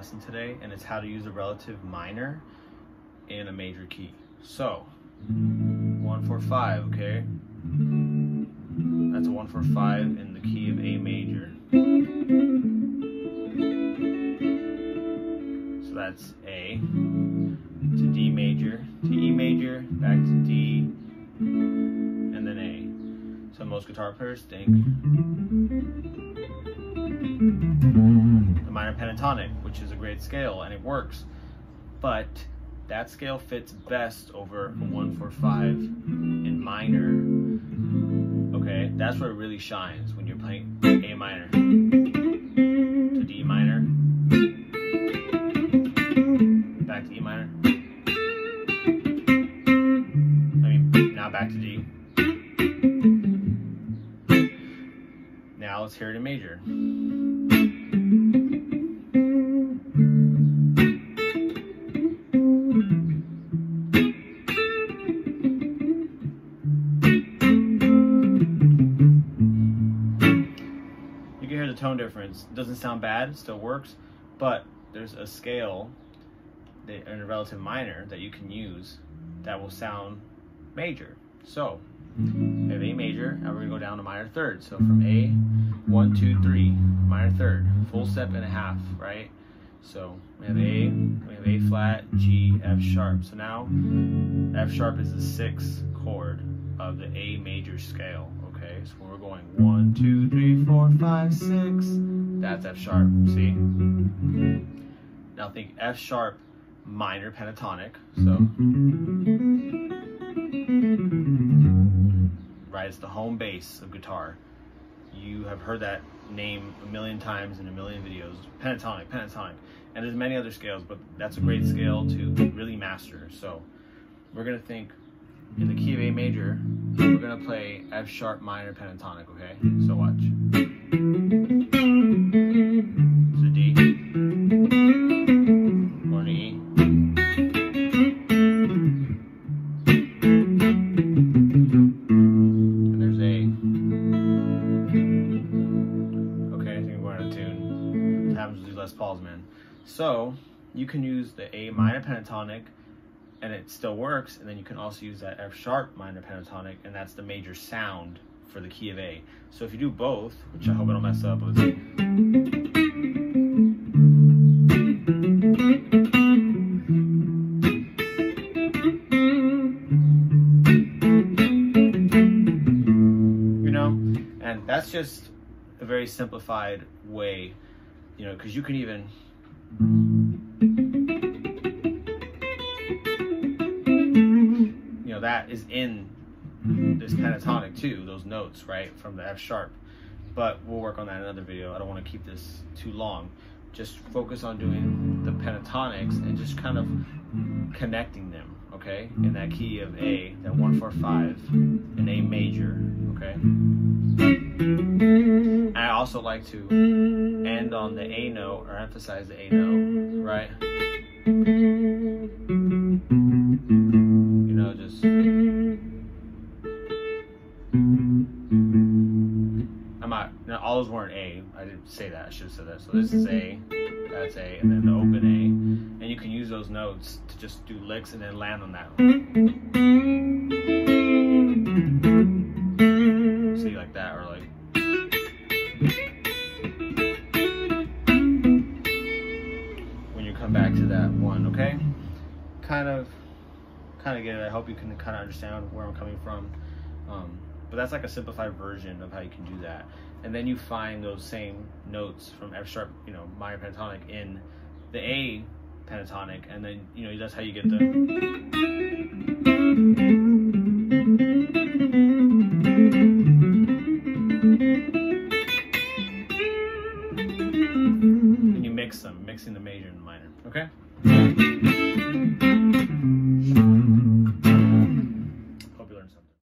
lesson today, and it's how to use a relative minor in a major key. So, one, four, five, okay? That's a one, four, five in the key of A major. So that's A to D major, to E major, back to D, and then A. So most guitar players think the minor pentatonic, which is a great scale and it works, but that scale fits best over a one four five in minor. Okay, that's where it really shines when you're playing A minor to D minor, back to E minor. I mean, now back to D. Now let's hear it in major. Tone difference. Doesn't sound bad, still works, but there's a scale that, in a relative minor that you can use that will sound major. So, we have A major, and we're gonna go down to minor third. So from A, one, two, three, minor third, full step and a half, right? So we have A, we have A flat, G, F sharp. So now F sharp is the sixth chord of the A major scale. We're going one, two, three, four, five, six, that's F sharp. See? Now think F sharp minor pentatonic. So right, it's the home base of guitar. You have heard that name a million times in a million videos. Pentatonic, pentatonic. And there's many other scales, but that's a great scale to really master. So we're gonna think in the key of A major, we're gonna play F sharp minor pentatonic, okay? Hmm. So watch. It's a D. Or an E. And there's A. Okay, I think we're out of tune. It happens with these Les Pauls, man. So you can use the A minor pentatonic and it still works, and then you can also use that F sharp minor pentatonic, and that's the major sound for the key of A. So if you do both, which I hope I don't mess up. You know, and that's just a very simplified way, you know, because you can even that is in this pentatonic too those notes right from the f sharp. But we'll work on that in another video. I don't want to keep this too long. Just focus on doing the pentatonics and just kind of connecting them okay? In that key of a that 145 in a major okay? I also like to end on the a note or emphasize the a note right? You know just Those weren't A. I didn't say that. I should have said that. So this is A, that's A, and then the open A, and you can use those notes to just do licks and then land on that. See like that, or like. When you come back to that one, okay? Kind of, kind of get it. I hope you can kind of understand where I'm coming from. Um, but that's like a simplified version of how you can do that. And then you find those same notes from F sharp, you know, minor pentatonic in the A pentatonic, and then you know that's how you get the. And you mix them, mixing the major and the minor. Okay.